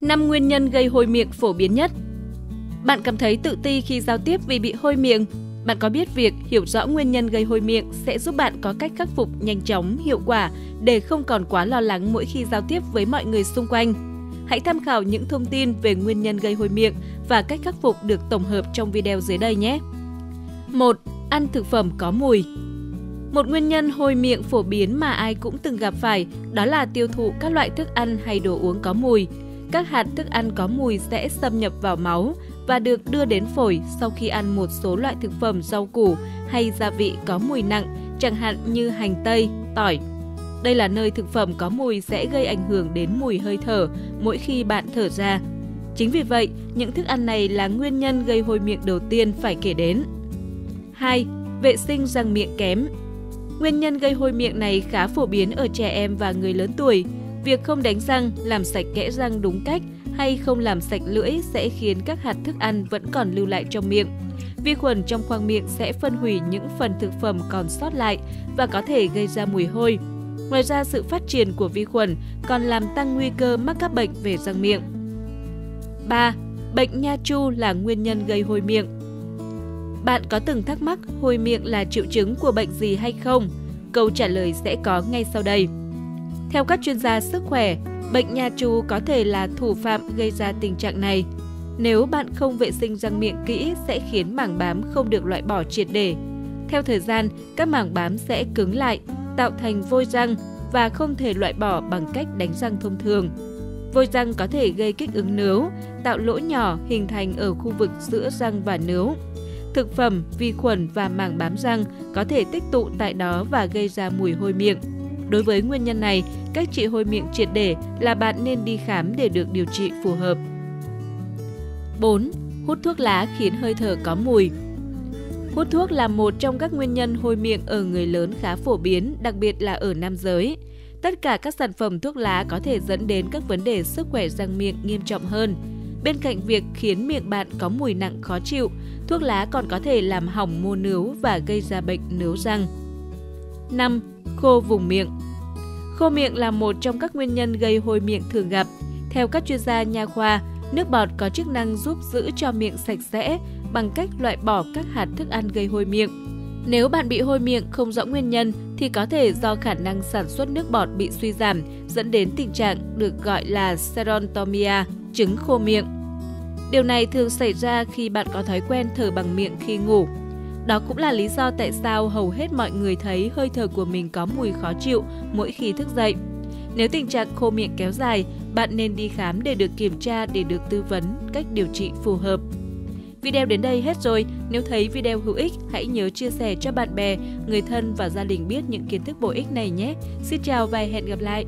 5 nguyên nhân gây hôi miệng phổ biến nhất. Bạn cảm thấy tự ti khi giao tiếp vì bị hôi miệng. Bạn có biết việc hiểu rõ nguyên nhân gây hôi miệng sẽ giúp bạn có cách khắc phục nhanh chóng, hiệu quả để không còn quá lo lắng mỗi khi giao tiếp với mọi người xung quanh. Hãy tham khảo những thông tin về nguyên nhân gây hôi miệng và cách khắc phục được tổng hợp trong video dưới đây nhé. 1. Ăn thực phẩm có mùi một nguyên nhân hôi miệng phổ biến mà ai cũng từng gặp phải đó là tiêu thụ các loại thức ăn hay đồ uống có mùi các hạt thức ăn có mùi sẽ xâm nhập vào máu và được đưa đến phổi sau khi ăn một số loại thực phẩm rau củ hay gia vị có mùi nặng, chẳng hạn như hành tây, tỏi. Đây là nơi thực phẩm có mùi sẽ gây ảnh hưởng đến mùi hơi thở mỗi khi bạn thở ra. Chính vì vậy, những thức ăn này là nguyên nhân gây hôi miệng đầu tiên phải kể đến. 2. Vệ sinh răng miệng kém Nguyên nhân gây hôi miệng này khá phổ biến ở trẻ em và người lớn tuổi. Việc không đánh răng, làm sạch kẽ răng đúng cách hay không làm sạch lưỡi sẽ khiến các hạt thức ăn vẫn còn lưu lại trong miệng. Vi khuẩn trong khoang miệng sẽ phân hủy những phần thực phẩm còn sót lại và có thể gây ra mùi hôi. Ngoài ra, sự phát triển của vi khuẩn còn làm tăng nguy cơ mắc các bệnh về răng miệng. 3. Bệnh nha chu là nguyên nhân gây hôi miệng. Bạn có từng thắc mắc hôi miệng là triệu chứng của bệnh gì hay không? Câu trả lời sẽ có ngay sau đây. Theo các chuyên gia sức khỏe, bệnh nha chu có thể là thủ phạm gây ra tình trạng này. Nếu bạn không vệ sinh răng miệng kỹ sẽ khiến mảng bám không được loại bỏ triệt để. Theo thời gian, các mảng bám sẽ cứng lại, tạo thành vôi răng và không thể loại bỏ bằng cách đánh răng thông thường. Vôi răng có thể gây kích ứng nướu, tạo lỗ nhỏ hình thành ở khu vực giữa răng và nướu. Thực phẩm, vi khuẩn và mảng bám răng có thể tích tụ tại đó và gây ra mùi hôi miệng. Đối với nguyên nhân này, cách trị hôi miệng triệt để là bạn nên đi khám để được điều trị phù hợp. 4. Hút thuốc lá khiến hơi thở có mùi Hút thuốc là một trong các nguyên nhân hôi miệng ở người lớn khá phổ biến, đặc biệt là ở nam giới. Tất cả các sản phẩm thuốc lá có thể dẫn đến các vấn đề sức khỏe răng miệng nghiêm trọng hơn. Bên cạnh việc khiến miệng bạn có mùi nặng khó chịu, thuốc lá còn có thể làm hỏng mô nướu và gây ra bệnh nướu răng. 5. Khô vùng miệng Khô miệng là một trong các nguyên nhân gây hôi miệng thường gặp. Theo các chuyên gia nha khoa, nước bọt có chức năng giúp giữ cho miệng sạch sẽ bằng cách loại bỏ các hạt thức ăn gây hôi miệng. Nếu bạn bị hôi miệng không rõ nguyên nhân thì có thể do khả năng sản xuất nước bọt bị suy giảm dẫn đến tình trạng được gọi là serontomia, chứng khô miệng. Điều này thường xảy ra khi bạn có thói quen thở bằng miệng khi ngủ. Đó cũng là lý do tại sao hầu hết mọi người thấy hơi thở của mình có mùi khó chịu mỗi khi thức dậy. Nếu tình trạng khô miệng kéo dài, bạn nên đi khám để được kiểm tra để được tư vấn cách điều trị phù hợp. Video đến đây hết rồi. Nếu thấy video hữu ích, hãy nhớ chia sẻ cho bạn bè, người thân và gia đình biết những kiến thức bổ ích này nhé. Xin chào và hẹn gặp lại!